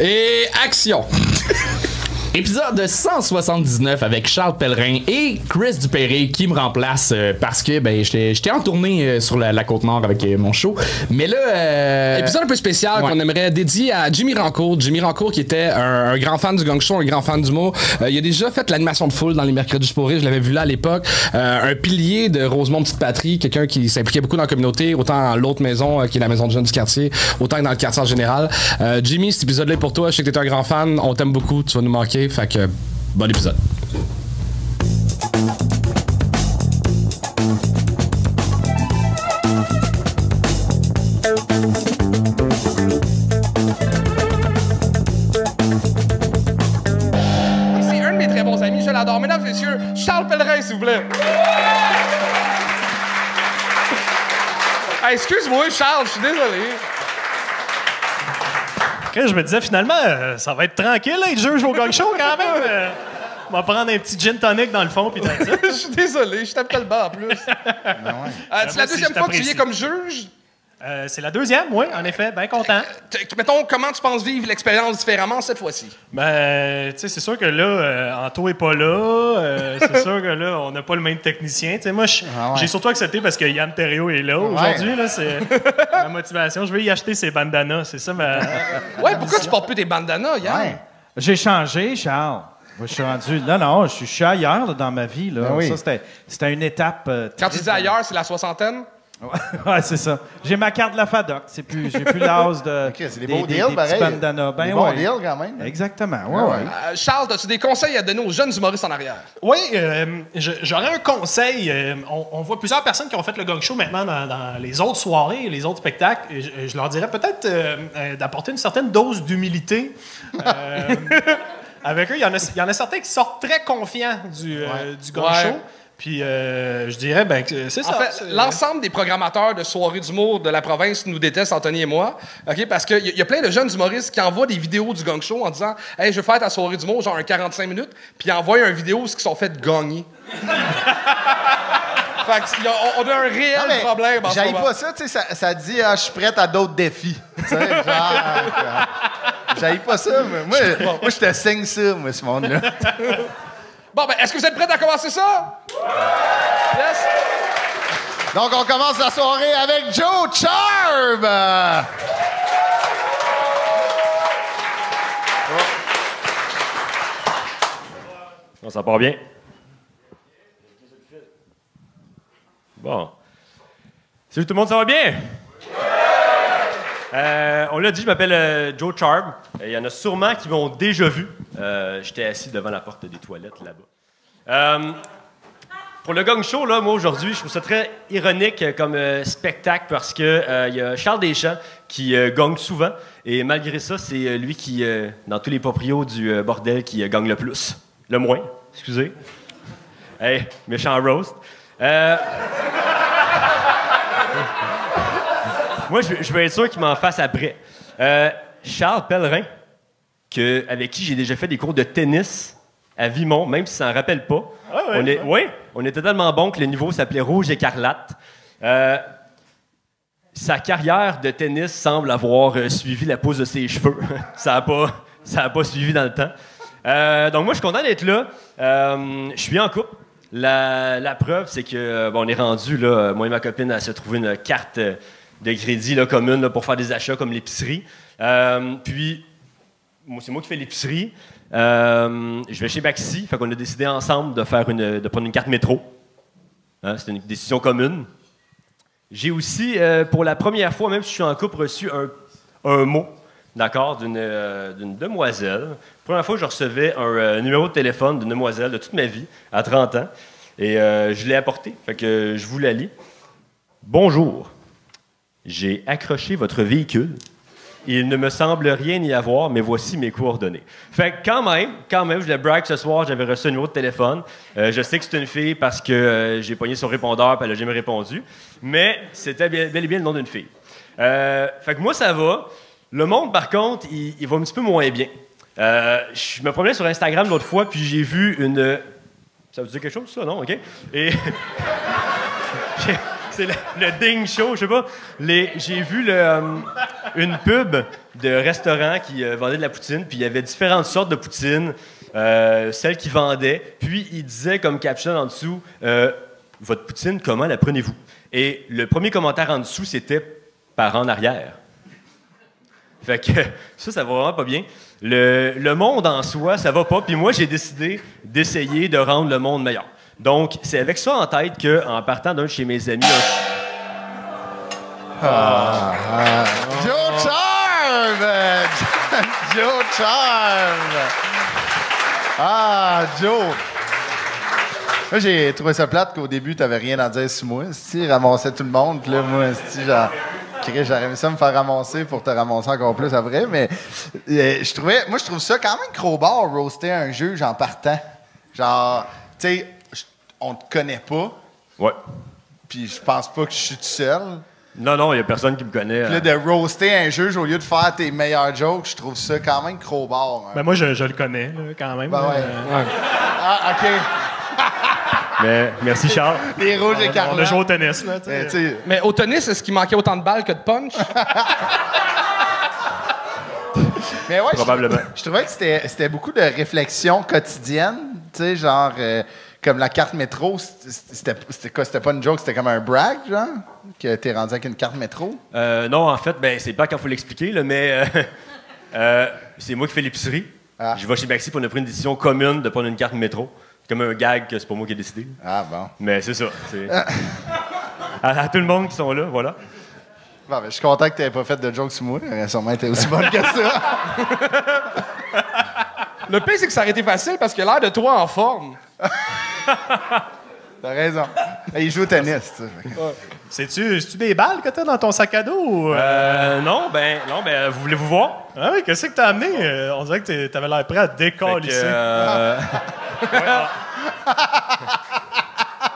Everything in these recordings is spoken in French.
Et action! Épisode 179 avec Charles Pellerin et Chris Dupéré qui me remplace euh, parce que ben j'étais j'étais en tournée euh, sur la, la côte nord avec euh, mon show. Mais là euh, Épisode un peu spécial Ouais. qu'on aimerait dédier à Jimmy Rancourt. Jimmy Rancourt qui était un, un grand fan du gang show, un grand fan d'humour. Euh, il a déjà fait l'animation de foule dans les mercredis pour rire. Je l'avais vu là à l'époque. Un pilier de Rosemont Petite Patrie, quelqu'un qui s'impliquait beaucoup dans la communauté, autant dans l'autre maison qui est la maison de jeunes du quartier, autant que dans le quartier en général. Jimmy, cet épisode-là est pour toi. Je sais que t'es un grand fan. On t'aime beaucoup. Tu vas nous manquer. Fait que bon épisode. C'est un de mes très bons amis, je l'adore. Mesdames et messieurs, Charles Pellerin, s'il vous plaît. Hey, Excuse-moi, Charles, je suis désolé. Après, je me disais, finalement, euh, ça va être tranquille, être juge au gang show quand même. Euh, on va prendre un petit gin tonic dans le fond, puis. Je suis désolé, je tape tellement en plus. Euh, c'est la deuxième fois que tu viens comme juge? Euh, c'est la deuxième, oui, en effet, bien content. T- Mettons, comment tu penses vivre l'expérience différemment cette fois-ci? Ben, tu sais, c'est sûr que là, euh, Anto est pas là. euh, c'est sûr que là, on n'a pas le même technicien. Tu sais, moi, je- Ah ouais. j'ai surtout accepté parce que Yann Terriot est là aujourd'hui. Là, c'est ma motivation. Je veux y acheter ses bandanas. C'est ça ma. Ouais, pourquoi tu portes plus des bandanas, Yann? Ouais. J'ai changé, Charles. Moi, je suis rendu. Non, non, je suis, ailleurs là, dans ma vie. Là. Ben oui. Ça, c'était, c'était une étape. euh, Quand tu dis ailleurs, c'est la soixantaine? ouais, c'est ça. J'ai ma carte de la FADOC. C'est plus, j'ai plus l'âge de. Ok, c'est des des, beaux des- deals, des pareil. bandanas. Ben Des bons ouais. deals, quand même. Exactement. Ouais, Ah ouais. ouais. Euh, Charles, as-tu des conseils à donner aux jeunes humoristes en arrière? Oui, euh, j'aurais un conseil. Euh, on, on voit plusieurs personnes qui ont fait le gang show maintenant dans, dans les autres soirées, les autres spectacles. Et Je, je leur dirais peut-être euh, euh, d'apporter une certaine dose d'humilité. Euh, avec eux, il y, en a, il y en a certains qui sortent très confiants du, euh, Ouais. show. Puis euh, je dirais, ben, que c'est En ça. fait, c'est- l'ensemble des programmateurs de soirées d'humour de la province nous détestent, Anthony et moi. OK? Parce qu'il y, a- y a plein de jeunes humoristes qui envoient des vidéos du gang show en disant Hey, je veux faire ta soirée d'humour, genre un 45 minutes, puis ils envoient une vidéo où ils sont fait gagner. fait que, y a- on, on a un réel Non, mais problème en ce j'aille moment. pas ça, tu sais, ça, ça dit ah, je suis prête à d'autres défis. Tu sais, genre, euh, j'aille pas ça, mais moi, moi je te signe ça, moi, ce monde-là. Bon, ben, est-ce que vous êtes prêts à commencer ça? Yes? Donc, on commence la soirée avec Joe Charb! Non, ça part bien. Bon. Salut tout le monde, ça va bien? Euh, on l'a dit, je m'appelle euh, Joe Charb. Euh, Il y en a sûrement qui m'ont déjà vu. J'étais assis devant la porte des toilettes là-bas. Pour le gang show, moi aujourd'hui, je trouve ça très ironique comme spectacle parce que il y a Charles Deschamps qui gagne souvent et malgré ça, c'est lui qui, dans tous les proprios du bordel, qui gagne le plus. Le moins, excusez. Hey, méchant roast. Moi, je, veux- je veux être sûr qu'il m'en fasse après. Euh, Charles Pellerin, que, avec qui j'ai déjà fait des cours de tennis à Vimont, même si ça n'en rappelle pas. ouais, on, est, ouais, on était tellement bon que le niveau s'appelait Rouge écarlate. Euh, sa carrière de tennis semble avoir euh, suivi la pose de ses cheveux. ça n'a pas, ça a pas suivi dans le temps. Euh, donc moi, je suis content d'être là. Euh, je suis en couple. La, la preuve, c'est que bon, on est rendu là, moi et ma copine à se trouver une carte de crédit là, commune pour faire des achats comme l'épicerie. Euh, puis c'est moi qui fais l'épicerie. Euh, je vais chez Baxi, fait qu'on a décidé ensemble de faire de prendre une carte métro. Hein, c'est une décision commune. J'ai aussi, euh, pour la première fois, même si je suis en couple, reçu un, un mot, d'accord, d'une demoiselle. Première fois je recevais un numéro de téléphone d'une demoiselle de toute ma vie, à 30 ans. Et je l'ai apporté, fait que je vous la lis. Bonjour. J'ai accroché votre véhicule. Il ne me semble rien y avoir, mais voici mes coordonnées. Fait que quand même, quand même, je le brag ce soir, j'avais reçu un numéro de téléphone. Euh, je sais que c'est une fille parce que euh, j'ai pogné son répondeur et elle n'a jamais répondu. Mais c'était bel et bien le nom d'une fille. Euh, fait que moi, ça va. Le monde, par contre, il, va un petit peu moins bien. Je me promenais sur Instagram l'autre fois, puis j'ai vu une... Ça vous dit quelque chose, ça, non? OK? Et... c'est le, le ding show, je sais pas. J'ai vu euh, une pub de restaurant qui euh, vendait de la poutine, puis il y avait différentes sortes de poutine, euh, celles qui vendaient, puis il disait comme caption en dessous, euh, votre poutine, comment la prenez-vous? Et le premier commentaire en dessous, c'était par en arrière. Fait que ça, ça va vraiment pas bien. Le, le monde en soi, ça va pas. Puis moi, j'ai décidé d'essayer de rendre le monde meilleur. Donc, c'est avec ça en tête que, en partant d'un de chez mes amis, un- Joe Charm! Joe Charm! Ah, Joe! Moi, j'ai trouvé ça plate qu'au début, t'avais rien à dire sur moi. Si, ramassais tout le monde, puis là, moi, si, genre, j'aurais aimé ça me faire ramasser pour te ramasser encore plus après, mais euh, je trouvais, moi, je trouve ça quand même crowbar, roaster un juge en partant. Genre, tu sais, on te connaît pas, ouais. puis je pense pas que je suis tout seul. Non, non, il y a personne qui me connaît. Puis là, hein. de roaster un juge au lieu de faire tes meilleurs jokes, je trouve ça quand même crowbar. hein. Ben, moi, je, je le connais, là, quand même. Ben ouais. Euh, Ah, OK. Mais merci, Charles. Les rouges on, a- on a joué au tennis, là, sais. Mais, au tennis, est-ce qu'il manquait autant de balles que de punch? mais ouais, je- Probablement. Je, trouvais que c'était c'était beaucoup de réflexion quotidienne. Tu sais, genre, euh, comme la carte métro, c'était c'était quoi? C'était pas une joke, c'était comme un brag, genre? Que t'es rendu avec une carte métro? Euh, non, en fait, ben, c'est pas quand faut l'expliquer, là, mais euh, euh, c'est moi qui fais l'épicerie. Ah. Je vais chez Maxi pour on a pris une décision commune de prendre une carte métro. C'est comme un gag que c'est pas moi qui ai décidé. Ah, bon. Mais c'est ça. c'est- à, à tout le monde qui sont là, voilà. Bon, ben, je suis content que t'aies pas fait de joke sur moi. Elle sûrement été aussi bonne que ça. Le pire, c'est que ça aurait été facile parce a l'air de toi en forme. T'as raison. Il joue au tennis. C'est-tu des balles que t'as dans ton sac à dos? Ou, euh? Euh, non, ben, non, ben, vous voulez vous voir? Ah oui, qu'est-ce que t'as amené? Euh, on dirait que t'avais l'air prêt à décoller ici. euh, ouais,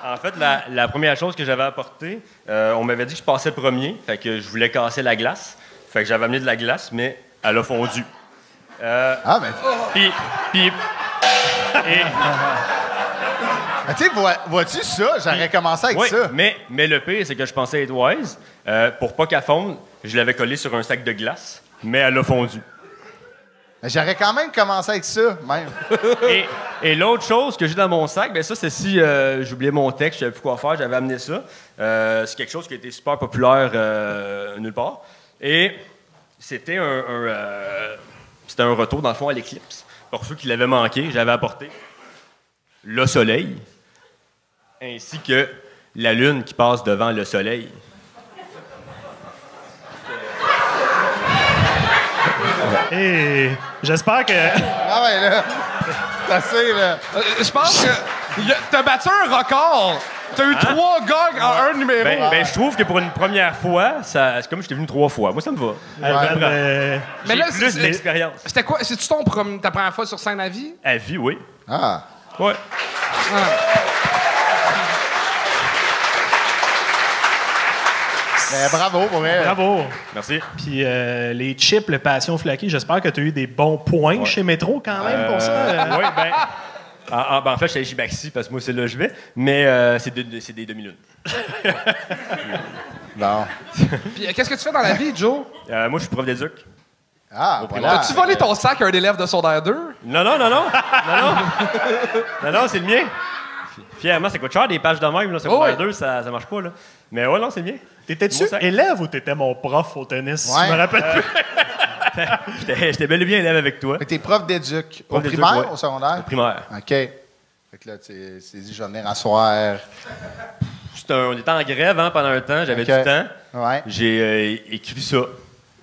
en- en fait, la, la première chose que j'avais apportée, euh, on m'avait dit que je passais le premier, fait que je voulais casser la glace. Fait que j'avais amené de la glace, mais elle a fondu. Euh, Ah, ben, puis, puis, et, ah, tu sais, vois-tu ça? J'aurais commencé avec ça. mais, mais le pire, c'est que je pensais être wise. Euh, pour pas qu'elle fonde, je l'avais collée sur un sac de glace, mais elle a fondu. J'aurais quand même commencé avec ça, même. Et, et l'autre chose que j'ai dans mon sac, ben ça, c'est si euh, j'oubliais mon texte, je savais plus quoi faire, j'avais amené ça. Euh, c'est quelque chose qui a été super populaire euh, nulle part. Et c'était un, un, c'était un retour, dans le fond, à l'éclipse. Pour ceux qui l'avaient manqué, j'avais apporté le soleil, ainsi que la lune qui passe devant le soleil. Et j'espère que. Ah, ouais, là. C'est assez, là. Euh, Je pense que t'as battu un record. T'as eu trois gags en un numéro. Ben, ben, je trouve que pour une première fois, ça, c'est comme j'étais venu trois fois. Moi, ça me va. Euh, Mais J'ai là, plus c'est- d'expérience. C'était quoi? C'est-tu ton prom- ta première fois sur scène à vie? À vie, oui. Ah. Ouais. Ben, bravo, pour vrai. bravo. Merci. Puis euh, les chips, le passion flaky, j'espère que tu as eu des bons points chez Métro quand même pour ça. euh. oui, ben. En, en- ben, en fait, je suis chez Baxi parce que moi, c'est là que je vais. Mais euh, c'est, de- de- c'est des demi-lunes. Bon. Puis euh, qu'est-ce que tu fais dans la vie, Joe? Euh, moi, je suis prof d'éduc. Ah, voilà. As-tu volé ton sac à un élève de secondaire 2? Non, non, non, non. Non, non. non, non, c'est le mien. Fi- Fièrement, ça coûte cher des pages de même. Là, Oh, secondaire oui. 2, ça, ça marche pas. Là. Mais ouais, non, c'est le mien. T'étais-tu élève ou t'étais mon prof au tennis? Ouais. Je me rappelle plus. J'étais, j'étais bel et bien élève avec toi. T'es prof d'éduc. Au primaire, ouais. au secondaire? Primaire. OK. Fait que là, tu t'es dit, je vais venir asseoir. C'était un- on était en grève hein, pendant un temps. J'avais du temps. Ouais. J'ai euh, écrit ça.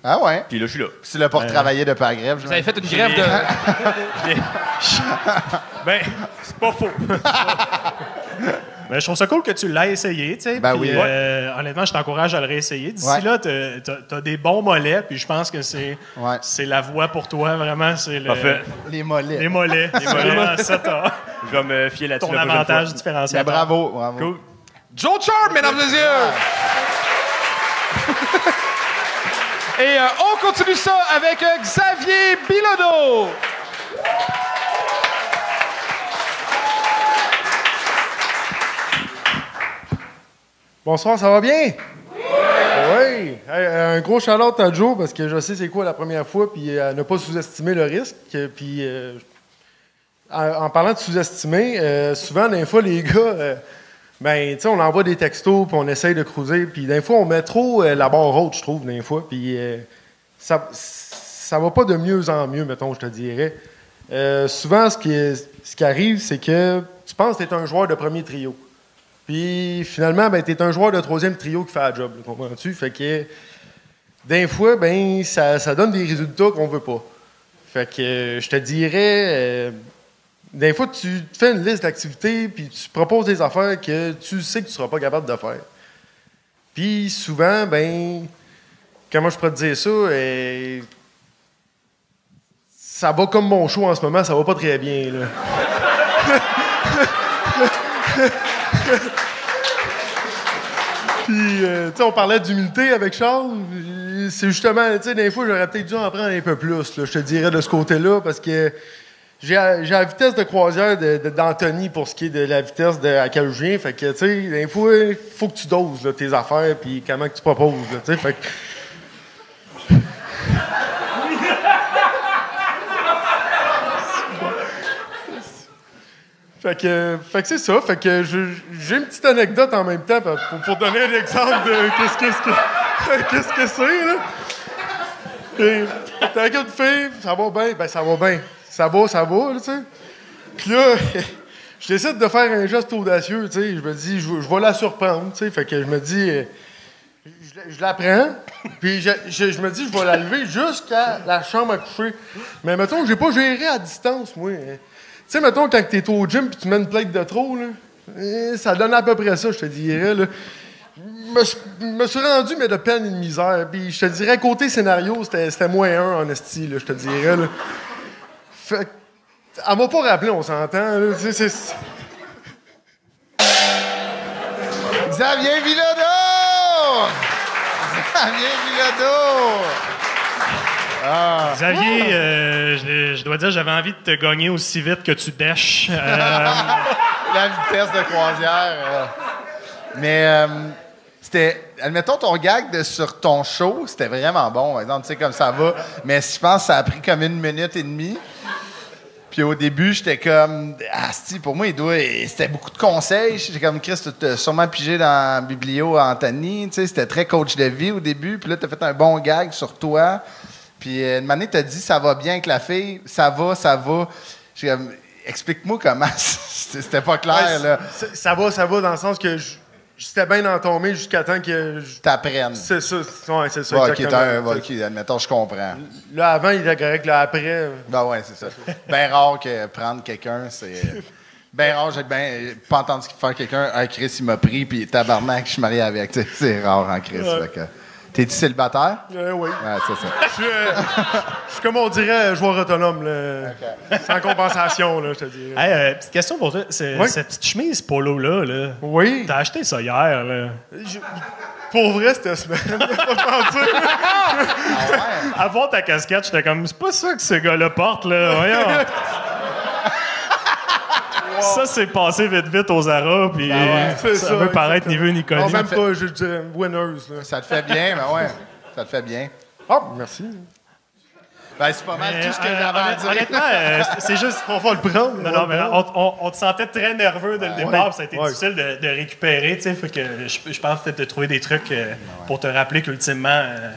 Ah, ouais? Puis là, je suis là. C'est là pour travailler de par grève. Vous avez fait une grève de. Ben, c'est pas faux. Mais je trouve ça cool que tu l'aies essayé, tu sais. Ben puis, oui. euh, honnêtement, je t'encourage à le réessayer. D'ici Ouais. là, t'as- t'as t'as des bons mollets, puis je pense que c'est Ouais. c'est la voie pour toi, vraiment. C'est le. Les mollets. les mollets. C'est vraiment ça, t'as- Je vais me fier là-dessus. ton la avantage fois. Ben, différentiel. bravo, bravo. Cool. Joe Charm, mesdames et messieurs! Et euh, on continue ça avec euh, Xavier Bilodeau. Bonsoir, ça va bien? Oui! Hey, un gros shout à Joe parce que je sais c'est quoi la première fois, puis à ne pas sous-estimer le risque. Puis euh, en, parlant de sous-estimer, euh, souvent, des fois, les gars, euh, ben, on envoie des textos, puis on essaye de cruiser, puis des fois, on met trop euh, la barre haute, je trouve, des fois, puis euh, ça, ça va pas de mieux en mieux, mettons, je te dirais. Euh, souvent, ce qui, ce qui arrive, c'est que tu penses que tu es un joueur de premier trio. Puis finalement, ben, tu es un joueur de troisième trio qui fait la job, comprends-tu? Fait que des fois, ben, ça, ça donne des résultats qu'on veut pas. Fait que je te dirais, euh, des fois, tu te fais une liste d'activités, puis tu proposes des affaires que tu sais que tu seras pas capable de faire. Puis souvent, ben, comment je pourrais te dire ça? euh, ça va comme mon show en ce moment, ça va pas très bien. Puis, euh, tu sais, on parlait d'humilité avec Charles. C'est justement, tu sais, des fois, j'aurais peut-être dû en prendre un peu plus, je te dirais, de ce côté-là, parce que j'ai la vitesse de croisière d'Anthony pour ce qui est de la vitesse de, à. Fait que, tu sais, des fois, il faut que tu doses là, tes affaires, puis comment que tu proposes. Fait Fait que, fait que c'est ça. Fait que j'ai une petite anecdote en même temps pour, donner un exemple de qu'est-ce qu'est-ce que qu'est-ce c'est là. Et T'as une fille, ça va bien, ben ça va bien. Ça va, ça va, là, tu sais. Puis là, je décide de faire un geste audacieux, tu sais. Je me dis, je, vais la surprendre, tu sais. Fait que je me dis, euh, je, la- prends, puis je, me dis, je vais la lever jusqu'à la chambre à coucher. Mais mettons, j'ai pas géré à distance, moi. Tu sais, mettons, quand t'es au gym puis tu mets une plate de trop, là, eh, ça donne à peu près ça, je te dirais. Là. Me, suis- rendu, mais de peine et de misère. Puis je te dirais, côté scénario, c'était moins un en esti, je te dirais. Là. Fait elle m'a pas rappelé, on s'entend. C'est- c'est- Xavier Villado! Xavier Villado! Xavier, euh, je, je dois dire, j'avais envie de te gagner aussi vite que tu dèches. Euh, La vitesse de croisière. euh. Mais c'était. Admettons ton gag de, sur ton show, c'était vraiment bon, par exemple, tu sais, comme ça va. Mais je pense que ça a pris comme une minute et demie. Puis au début, j'étais comme. Ah, si, pour moi, il doit. C'était beaucoup de conseils. J'étais comme, Chris, tu as sûrement pigé dans Biblio Anthony. Tu sais, c'était très coach de vie au début. Puis là, tu as fait un bon gag sur toi. Puis euh, une année, tu as dit, ça va bien avec la fille. Ça va, ça va. Explique-moi comment. C'était pas clair, Ouais, là. Ça va, ça va, dans le sens que j'étais bien entombé jusqu'à temps que. je- T'apprennes. C'est ça, ouais, c'est ça. Ok, exactement. un- ok, admettons, je comprends. Là, avant, il était correct. Là, après, Ben ouais, c'est ça. Ben rare que prendre quelqu'un, c'est. Ben rare, j'ai ben pas entendu faire quelqu'un. Ah, Chris, il m'a pris, puis tabarnak, je suis marié avec. C'est rare en Chris. fait que- T'es-tu célibataire? euh, oui. Ouais, c'est ça. Je suis, euh, je suis comme on dirait, joueur autonome, là. Sans compensation, là, je te dis. hey, euh, petite question pour toi. C'est- Oui. Cette petite chemise polo-là, là, Oui. t'as acheté ça hier, là. Je- Pour vrai, cette semaine. Avant ta casquette, j'étais comme, c'est pas ça que ce gars-là porte, là. Voyons. Ça, c'est passé vite vite aux Zara, puis C'est ça, ça, veut paraître ni vu ni connu. Non, même pas, je dirais winners, là. Ça te fait bien, mais ouais. Ça te fait bien. Ah, merci. Ben, c'est pas mal Mais, tout ce que euh, j'avais à dire. Honnêtement, euh, c'est- juste. On va le prendre. Non, non, mais là, on, on- on te sentait très nerveux dès le départ, Ouais. puis ça a été Ouais. difficile de, de récupérer, tu sais. Que je, je pense peut-être de trouver des trucs euh, pour te rappeler qu'ultimement, euh,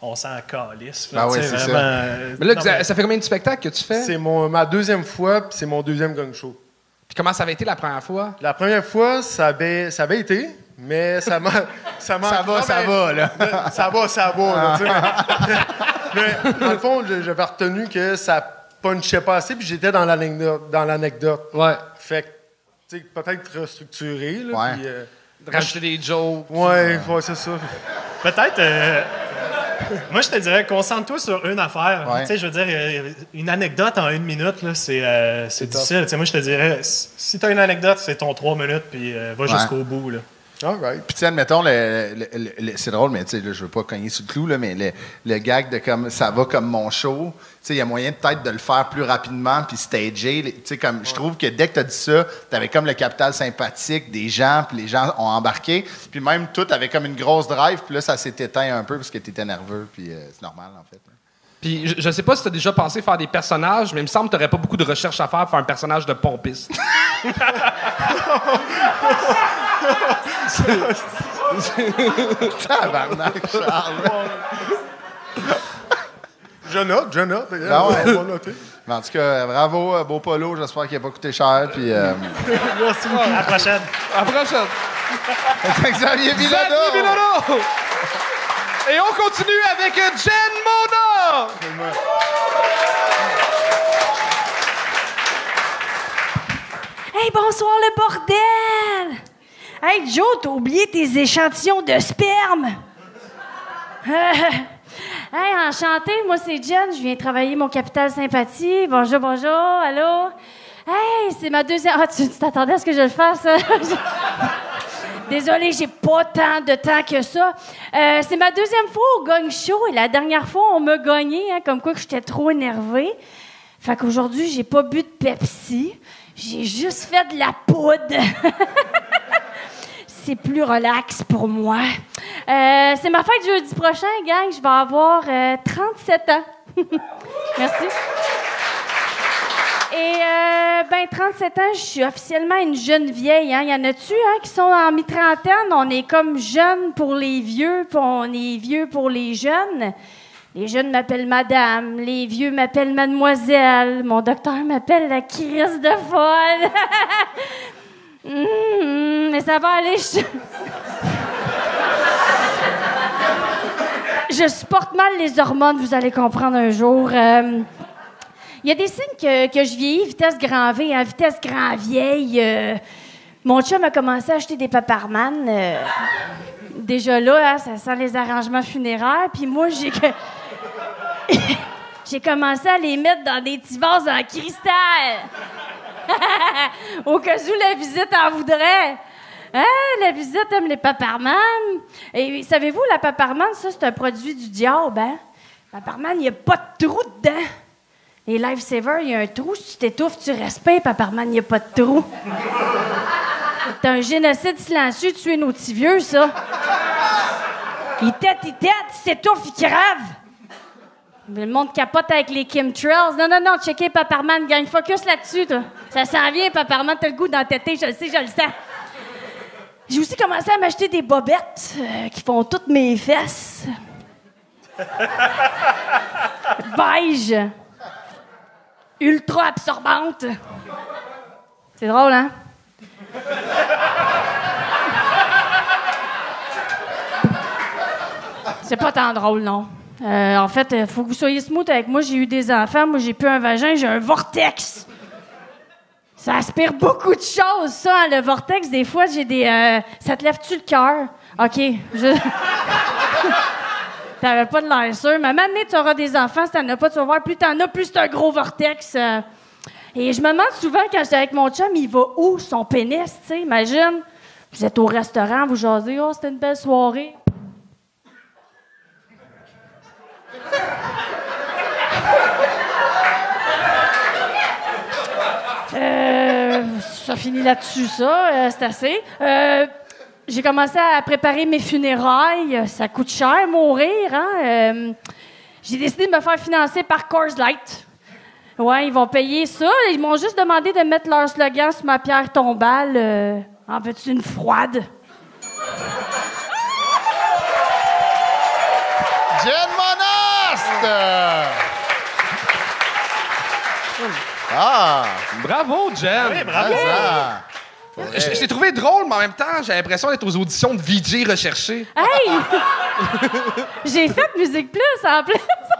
on s'en calisse. Ben oui, c'est ça. euh, Mais là, non, ça, mais- ça fait combien de spectacles que tu fais? C'est mon, ma deuxième fois, puis c'est mon deuxième gang show. Puis comment ça avait été la première fois? La première fois, ça avait, ça avait été, mais ça m'a. Ça, m'a- Ça va, non, ça mais- va, là. Ça va, ça va. là, tu sais, mais, mais dans le fond, j'avais retenu que ça punchait pas assez, puis j'étais dans l'anecdote. Dans l'anecdote. Ouais. Fait que, tu sais, peut-être restructuré. Là, Ouais. puis, euh, Rajouter des jokes. ouais, ouais, c'est ça. Peut-être. euh, moi, je te dirais, concentre-toi sur une affaire. Ouais. Tu sais, je veux dire, euh, une anecdote en une minute, là, c'est euh, c'est difficile. Tu sais, moi, je te dirais, si si t'as une anecdote, c'est ton trois minutes, puis euh, va jusqu'au bout. Là. All right. Puis, tu sais, admettons, le, le- le- le- c'est drôle, mais tu sais, je veux pas cogner sur le clou, là, mais le, gag de comme ça va comme mon show, tu sais, il y a moyen peut-être de le faire plus rapidement puis stager. Tu sais, comme je trouve que dès que tu as dit ça, tu avais comme le capital sympathique des gens, puis les gens ont embarqué. Puis même tout avait comme une grosse drive, puis là, ça s'est éteint un peu parce que tu étais nerveux, puis euh, c'est normal, en fait. Puis je, je sais pas si t'as déjà pensé faire des personnages, mais il me semble que t'aurais pas beaucoup de recherche à faire pour faire un personnage de pompiste. Tabarnak, Charles. Je note, je note. Ah ouais. On va noter. Mais en tout cas, bravo, euh, beau polo. J'espère qu'il n'a pas coûté cher. Puis, euh, À la prochaine. À la prochaine! Xavier Villado! Xavier Villano! Et on continue avec Jen Mona! Hey, bonsoir le bordel! Hey, Joe, t'as oublié tes échantillons de sperme! hey, enchanté, moi c'est Jen, je viens travailler mon capital sympathie. Bonjour, bonjour, allô? Hey, c'est ma deuxième... Ah, tu t'attendais à ce que je le fasse? hein? Désolée, j'ai pas tant de temps que ça. Euh, c'est ma deuxième fois au Gong Show et la dernière fois, on m'a gagné, hein, comme quoi que j'étais trop énervée. Fait qu'aujourd'hui, j'ai pas bu de Pepsi. J'ai juste fait de la poudre. C'est plus relax pour moi. Euh, c'est ma fête jeudi prochain, gang. Je vais avoir euh, 37 ans. Merci. Et euh, ben 37 ans, je suis officiellement une jeune vieille. Hein. Y en a-tu hein, qui sont en mi-trentaine? On est comme jeunes pour les vieux, puis on est vieux pour les jeunes. Les jeunes m'appellent madame, les vieux m'appellent mademoiselle, mon docteur m'appelle la crise de folle. Hum, mais ça va aller. Je... je supporte mal les hormones, vous allez comprendre un jour. Euh, il y a des signes que, que je vieillis, vitesse grand V, hein, vitesse grand vieille. euh, mon chum a commencé à acheter des paparman. euh, déjà là, hein, ça sent les arrangements funéraires. Puis moi, j'ai que... j'ai commencé à les mettre dans des petits vases en cristal. Au cas où la visite en voudrait. Hein, la visite aime les paparman. Et savez-vous, la paparman, ça, c'est un produit du diable, hein? Paparman, il n'y a pas de trou dedans. Les lifesavers, il y a un trou. Si tu t'étouffes, tu respires. Paparman, il n'y a pas de trou. C'est un génocide silencieux tuer nos petits vieux, ça. Il tête, il tête, il s'étouffe, il Le monde capote avec les chemtrails. Non, non, non, checkez Paparman, gagne focus là-dessus, toi. Ça s'en vient, Paparman, t'as le goût d'entêter, je le sais, je le sens. J'ai aussi commencé à m'acheter des bobettes euh, qui font toutes mes fesses. Beige. Ultra absorbante. C'est drôle, hein? C'est pas tant drôle, non. Euh, en fait, il faut que vous soyez smooth avec moi. J'ai eu des enfants. Moi, j'ai plus un vagin, j'ai un vortex. Ça aspire beaucoup de choses, ça, hein, le vortex. Des fois, j'ai des. euh, ça te lève-tu le cœur? OK. Je... T'avais pas de l'air sûr. Mais maintenant, tu auras des enfants. Si t'en as pas, tu vas voir. Plus t'en as, plus c'est un gros vortex. euh. Et je me demande souvent, quand j'étais avec mon chum, il va où, son pénis, tu sais? Imagine, vous êtes au restaurant, vous jasez. Oh, c'était une belle soirée. Euh, ça finit là-dessus, ça. Euh, c'est assez. Euh, j'ai commencé à préparer mes funérailles. Ça coûte cher, mourir. Hein? J'ai décidé de me faire financer par Coors Light. Ouais, ils vont payer ça. Ils m'ont juste demandé de mettre leur slogan sur ma pierre tombale. En veux-tu une froide? Jen Ah! Bravo, Jen! Oui, bravo. ça. Je, je t'ai trouvé drôle, mais en même temps, j'ai l'impression d'être aux auditions de VJ recherché. Hey! j'ai fait Musique Plus en plus.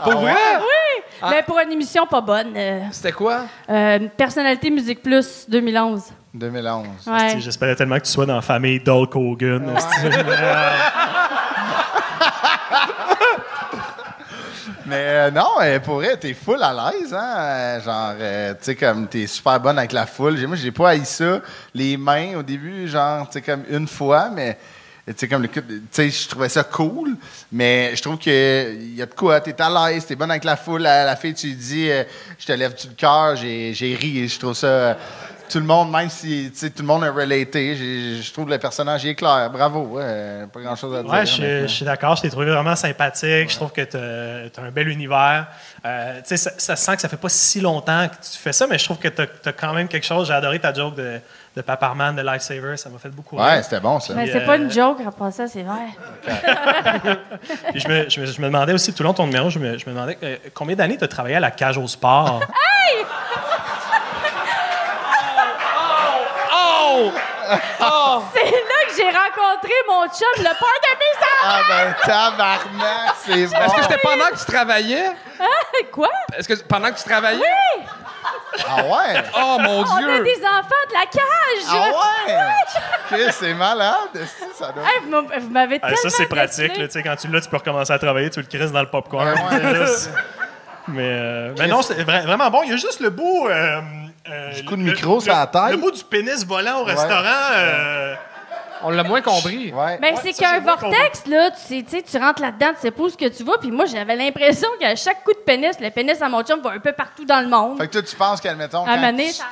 Pour vrai? oui! Mais pour une émission pas bonne. euh, C'était quoi? euh, personnalité Musique Plus 2011. 2011. Ouais. J'espérais tellement que tu sois dans la famille d'Hulk Hogan. Mais euh, non, euh, pour vrai, t'es full à l'aise, hein? Euh, Genre, tu sais, comme t'es super bonne avec la foule. Moi, j'ai pas haï ça. Les mains, au début, genre, tu sais, comme une fois, mais. Tu sais, comme le je trouvais ça cool, mais je trouve qu'il y a de quoi, t'es à l'aise, t'es bonne avec la foule. La, la fille, tu dis, je te lève du cœur, j'ai ri, je trouve ça. Euh, tout le monde, même si tout le monde est relaté, j'ai- je trouve le personnage il est clair. Bravo, ouais, pas grand chose à dire. Ouais, je, suis- d'accord. Je t'ai trouvé vraiment sympathique. Je trouve que tu as, un bel univers. Euh, tu sais, ça, ça se sent que ça fait pas si longtemps que tu fais ça, mais je trouve que tu as, quand même quelque chose. J'ai adoré ta joke de, de Paparman, de Lifesaver. Ça m'a fait beaucoup rire. Ouais, c'était bon, ça. Mais c'est pas euh, une joke, à ça, c'est vrai. Je, me, je, me, je me demandais aussi, tout le long de ton numéro, je me, je me demandais euh, combien d'années tu as travaillé à la cage au sport? C'est là que j'ai rencontré mon chum, le père de mes enfants. Ah ben, tabarnak, c'est bon. Est-ce que c'était pendant que tu travaillais? Quoi? Est-ce que pendant que tu travaillais? Ah ouais? Oh mon On a Dieu! des enfants de la cage. Ah ouais? C'est malade. Ça doit... Hey, vous m'a- vous m'avez Ah, tellement ça, c'est pratique. là, tu sais, quand tu l'as, tu peux recommencer à travailler, tu le crises dans le popcorn. Ouais, ouais. C'est- mais, euh, mais non, c'est vra- vraiment bon. Il y a juste le bout. Euh, euh, coup de le- micro le- sur la tête. Le bout du pénis volant au restaurant. euh, On l'a moins compris. Ouais. Ben, c'est ça, qu'un j'ai vortex, là, tu sais, tu sais, tu rentres là-dedans, tu sais pas où ce que tu vas, puis moi, j'avais l'impression qu'à chaque coup de pénis, le pénis à mon chum va un peu partout dans le monde. Fait que toi, tu penses qu'admettons, À un quand, moment donné, ça-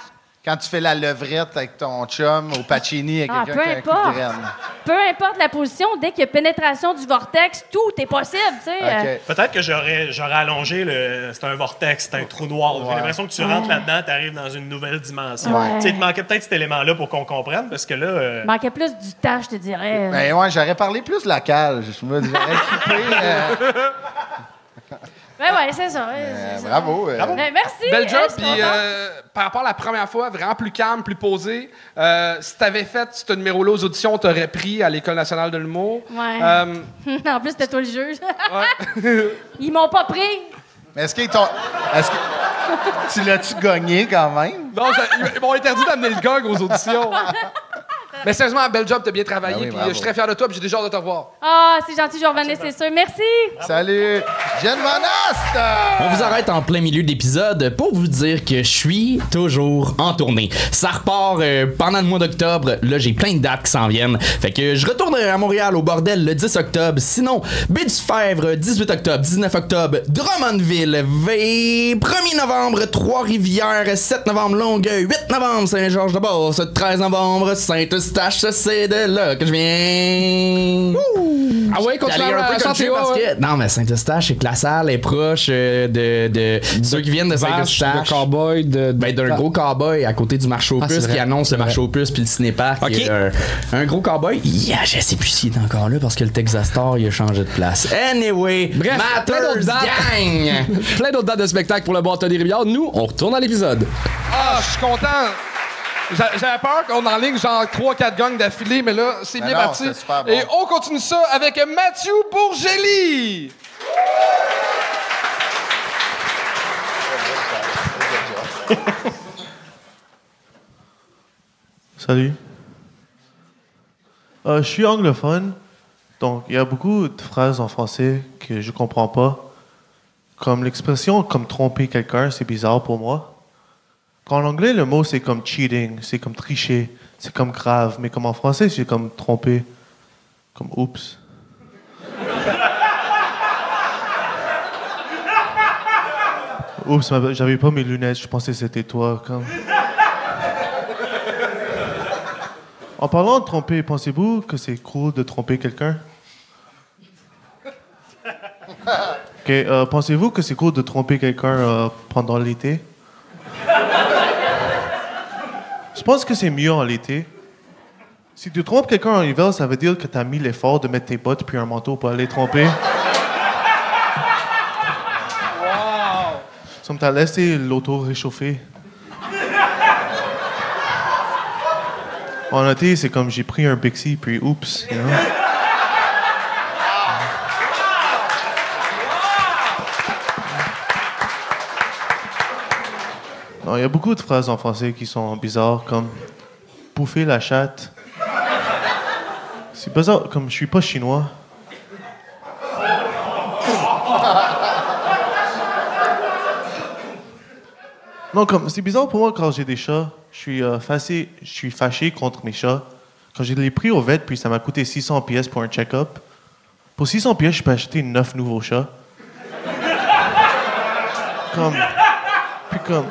quand tu fais la levrette avec ton chum au Pacini, il y a Ah, quelqu'un peu qui a un coup importe. de graine. Peu importe la position, dès qu'il y a pénétration du vortex, tout est possible, tu sais. OK. Peut-être que j'aurais, j'aurais allongé le. C'est un vortex, c'est un trou noir. J'ai l'impression que tu rentres là-dedans, tu arrives dans une nouvelle dimension. Ouais. Tu sais, il te manquait peut-être cet élément-là pour qu'on comprenne, parce que là. euh, Il manquait plus du temps, je te dirais. Ben ouais, j'aurais parlé plus de la cage. Je me coupé. euh, Ben ouais, c'est ça. ouais, euh, c'est ça. bravo. euh. Ben, merci. Bel job, puis euh, par rapport à la première fois, vraiment plus calme, plus posé. Euh, si t'avais fait ce numéro-là aux auditions, on t'aurait pris à l'École nationale de l'humour. Ouais. Euh, en plus, c'était toi le juge. ouais. Ils m'ont pas pris. Mais est-ce qu'ils t'ont. Est-ce que. tu l'as-tu gagné quand même? non, ça- ils- ils m'ont interdit d'amener le gog aux auditions. Mais sérieusement, bel job, t'as bien travaillé, Ben oui, puis bravo. je suis très fier de toi, puis j'ai déjà hâte de te revoir. Ah, c'est gentil, je revenir, c'est sûr. Merci. Salut! Jen Monast! On vous arrête en plein milieu d'épisode pour vous dire que je suis toujours en tournée. Ça repart euh, pendant le mois d'octobre. Là, j'ai plein de dates qui s'en viennent. Fait que je retourne à Montréal au bordel le 10 octobre. Sinon, Baie du Fèvre, 18 octobre, 19 octobre, Drummondville, V- 1er novembre, Trois-Rivières, 7 novembre, Longueuil, 8 novembre, Saint-Georges-de-Beauce, 13 novembre, Saint-Eustache, c'est de là que je viens. Ah ouais, continue J'allais un à peu chanter, country parce ouais. que non mais Saint-Eustache c'est que la salle est proche euh, de, de ceux qui viennent de Vache, Saint-Eustache. de cowboy, de... de- Ben, d'un gros cowboy à côté du marché aux Ah, c'est puces qui annonce le marché aux puces puis le cinépark. Ok. Il y a Un, gros cowboy. Yeah, je sais plus s'il est encore là parce que le Texas Star il a changé de place. Anyway, Bref, plein Matters d'autres dates. gang. Plein d'autres dates de spectacle pour le bâton des rivières. Nous, on retourne à l'épisode. Ah, je suis content. J'a- J'avais peur qu'on enligne genre 3-4 gangs d'affilée, mais là, c'est Ben bien non, parti. bon. Et on continue ça avec Mathieu Bourgeli. Salut. Euh, je suis anglophone, donc il y a beaucoup de phrases en français que je comprends pas. Comme l'expression comme tromper quelqu'un, c'est bizarre pour moi. Qu'en anglais, le mot c'est comme cheating, c'est comme tricher, c'est comme grave, mais comme en français, c'est comme tromper, comme oups. Oups, j'avais pas mes lunettes, je pensais que c'était toi. En parlant de tromper, pensez-vous que c'est cool de tromper quelqu'un? Ok, euh, pensez-vous que c'est cool de tromper quelqu'un euh, pendant l'été? Je pense que c'est mieux en l'été? Si tu trompes quelqu'un en hiver, ça veut dire que tu as mis l'effort de mettre tes bottes puis un manteau pour aller tromper. Comme t'as laissé l'auto réchauffer. En été, c'est comme j'ai pris un Bixi puis oups. you know? Il y a beaucoup de phrases en français qui sont bizarres, comme bouffer la chatte. C'est bizarre, comme je suis pas chinois. Non, comme c'est bizarre pour moi quand j'ai des chats. Je suis euh, fâché, je suis fâché contre mes chats. Quand j'ai les pris au vet, puis ça m'a coûté 600 pièces pour un check-up. Pour 600 pièces, je peux acheter 9 nouveaux chats. comme, puis comme,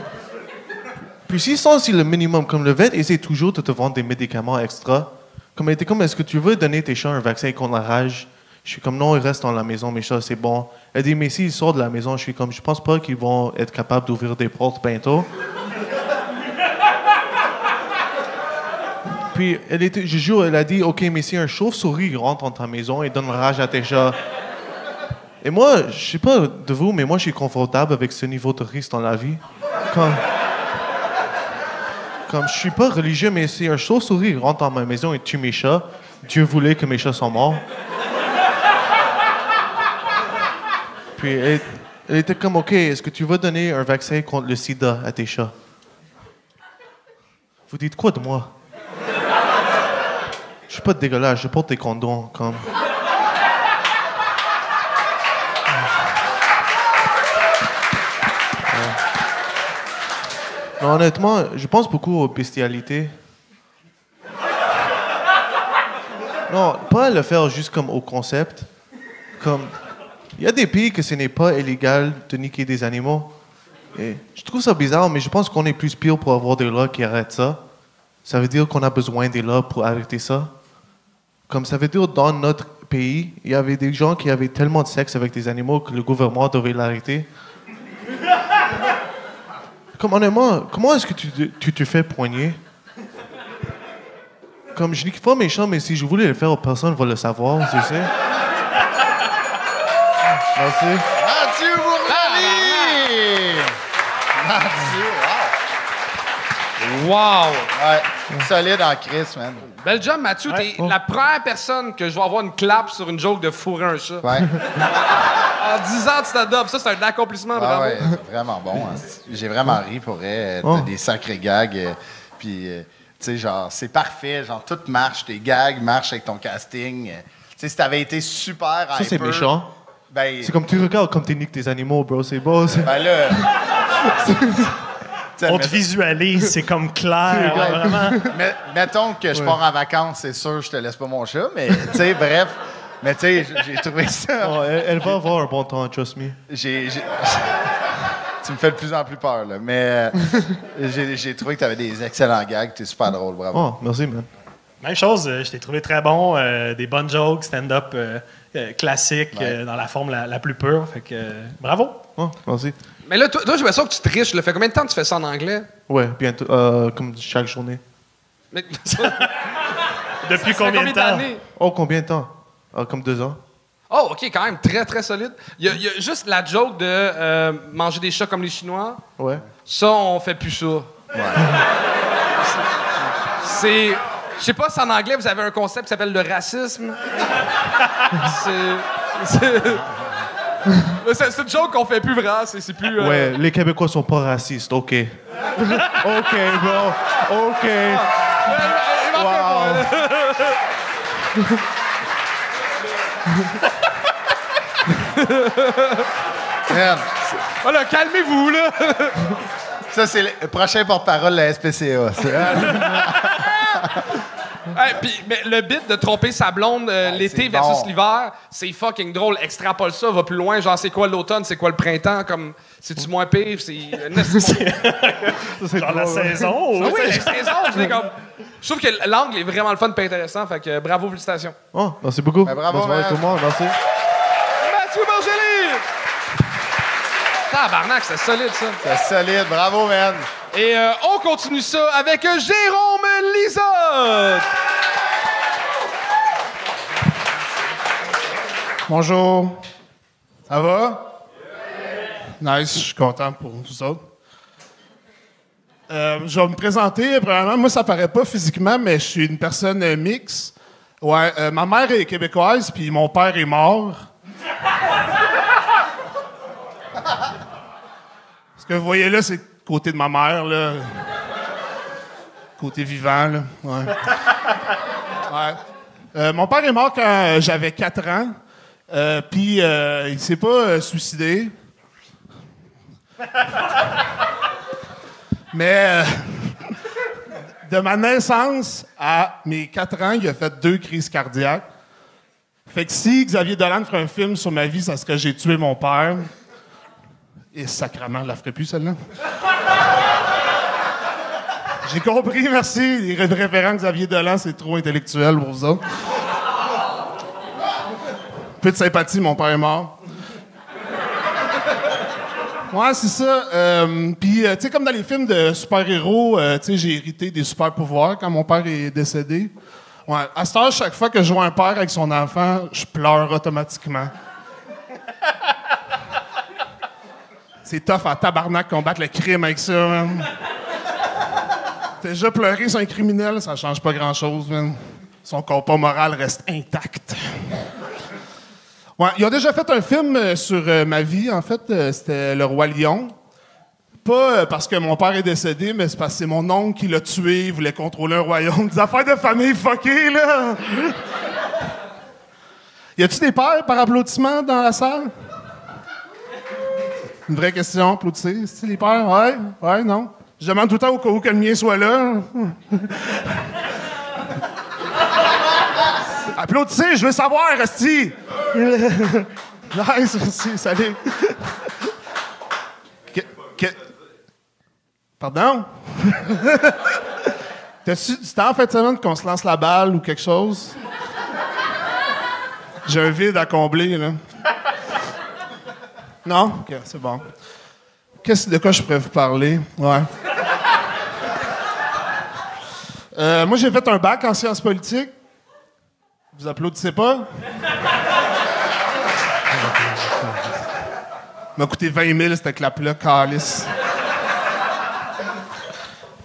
puis 600 c'est le minimum. Comme le vet essaie toujours de te vendre des médicaments extra. Comme elle était comme, est-ce que tu veux donner tes chats un vaccin contre la rage? Je suis comme, non, ils restent dans la maison, mes chats, c'est bon. Elle dit, mais s'ils sortent de la maison, je suis comme, je pense pas qu'ils vont être capables d'ouvrir des portes bientôt. Puis, elle était, je jure, elle a dit, OK, mais si un chauve-souris rentre dans ta maison et donne rage à tes chats. Et moi, je sais pas de vous, mais moi, je suis confortable avec ce niveau de risque dans la vie. Comme je suis pas religieux, mais si un chauve-souris rentre dans ma maison et tue mes chats, Dieu voulait que mes chats soient morts. Puis elle, était comme, OK, est-ce que tu veux donner un vaccin contre le sida à tes chats? Vous dites quoi de moi? Je suis pas dégueulasse, je porte des condoms, comme. Non, honnêtement, je pense beaucoup aux bestialités. Non, pas le faire juste comme au concept. Comme, il y a des pays que ce n'est pas illégal de niquer des animaux. Et je trouve ça bizarre, mais je pense qu'on est plus pire pour avoir des lois qui arrêtent ça. Ça veut dire qu'on a besoin des lois pour arrêter ça. Comme ça veut dire dans notre pays, il y avait des gens qui avaient tellement de sexe avec des animaux que le gouvernement devait l'arrêter. Comme honnêtement, comment est-ce que tu, te- tu te fais poigner? Comme je nique pas mes chats, mais si je voulais le faire, personne ne va le savoir, tu sais. Merci. Mathieu Bourgeois! Mathieu, wow! Ouais, solide en crise, man. Bel job, Mathieu. T'es la première personne que je vais avoir une clap sur une joke de fourrer un chat. Ouais. En 10 ans de stand-up, ça, c'est un accomplissement, Ah bravo. ouais, c'est vraiment bon. hein. J'ai vraiment ri pour vrai. T'as Oh. des sacrés gags. euh, Puis, euh, tu sais, genre, c'est parfait. Genre, tout marche. Tes gags marchent avec ton casting. euh. Tu sais, si t'avais été super Ça, c'est méchant. Ben, C'est comme tu regardes comme tu niques tes animaux, bro. C'est beau. ben là... On te visualise, c'est comme clair. ouais, vraiment. met- mettons que je pars en vacances, c'est sûr, je te laisse pas mon chat. Mais, tu sais, bref. Mais, tu sais, j'ai trouvé ça... Oh, elle, elle va avoir un bon temps, trust me. J'ai, tu me fais de plus en plus peur, là. Mais euh, j'ai, trouvé que tu avais des excellents gags. Tu es super drôle, bravo. Oh, merci, man. Même chose, euh, je t'ai trouvé très bon. euh, des bonnes jokes, stand-up euh, euh, classique, Ouais. euh, dans la forme la, la plus pure. Fait que, euh, bravo. Oh, merci. Mais là, toi, toi j'ai l'impression que tu triches. Le fait combien de temps tu fais ça en anglais? Ouais, bientôt. euh, comme chaque journée. Mais, Depuis Ça combien de temps? d'années? Oh, combien de temps? Ah, comme deux ans. Oh, OK, quand même, très, très solide. Il y, a- il y a juste la joke de euh, manger des chats comme les Chinois. Ouais. Ça, on fait plus ça. C'est. Je sais pas si en anglais vous avez un concept qui s'appelle le racisme. c'est. C'est une joke qu'on fait plus vraiment. C'est c'est plus. euh, Ouais, les Québécois sont pas racistes, ok. ok, bro. Ok. il m'en fait pas, là. Man, Voilà, calmez-vous, là. ça, c'est le prochain porte-parole de la SPCA. ça. Hey, puis, mais le bit de tromper sa blonde euh, l'été versus bon. l'hiver, c'est fucking drôle. Extrapole ça, va plus loin. Genre, c'est quoi l'automne, c'est quoi le printemps? Comme, c'est-tu moins pire? C'est. euh? Genre la saison? Ah oui, c'est comme. Je trouve que l'angle est vraiment le fun et intéressant. Fait que euh, bravo, félicitations. Oh, merci beaucoup. Ben, bravo, man. tout le monde, merci. Mathieu Borgeli! Tabarnak, c'est solide, ça. C'est solide, bravo, man. Et euh, on continue ça avec Jérôme Lisotte. Bonjour. Ça va? Nice, je suis content pour vous autres. Euh, je vais me présenter. Premièrement, moi, ça paraît pas physiquement, mais je suis une personne mixte. Ouais, euh, ma mère est québécoise, puis mon père est mort. Ce que vous voyez là, c'est le côté de ma mère, là. Côté vivant, là. Ouais. Euh, mon père est mort quand j'avais 4 ans. Euh, Puis il s'est pas euh, suicidé. Mais euh, de ma naissance à mes 4 ans, il a fait deux crises cardiaques. Fait que si Xavier Dolan ferait un film sur ma vie, ça serait J'ai tué mon père. Et sacrement, je la ferait plus, celle-là. J'ai compris, merci. Les ré- référents Xavier Dolan, c'est trop intellectuel pour vous autres. Peu de sympathie, mon père est mort. Ouais, c'est ça. Euh, Puis, euh, tu sais, comme dans les films de super-héros, euh, tu sais, j'ai hérité des super-pouvoirs quand mon père est décédé. Ouais, à cette heure, chaque fois que je vois un père avec son enfant, je pleure automatiquement. C'est tough en tabarnak combattre le crime avec ça, man. Déjà pleurer sur un criminel, ça change pas grand-chose, man. Son compas moral reste intact. Ouais, ils ont déjà fait un film euh, sur euh, ma vie, en fait. euh, C'était Le Roi Lion. Pas parce que mon père est décédé, mais c'est parce que c'est mon oncle qui l'a tué, il voulait contrôler un royaume. Des affaires de famille fuckées, là! y a-tu des pères par applaudissement dans la salle? Une vraie question, applaudissez. C'est les pères? Ouais? Ouais, non? Je demande tout le temps au cas où que le mien soit là. Applaudissez, je veux savoir, Esti! nice, merci, salut. Que- que- Pardon? T'as-tu du temps en fin de semaine qu'on se lance la balle ou quelque chose? J'ai un vide à combler, là. Non? OK, c'est bon. Qu'est-ce de quoi je pourrais vous parler? Ouais. Euh, moi, j'ai fait un bac en sciences politiques. Vous applaudissez pas? m'a coûté 20 000, cette clap-là, calice.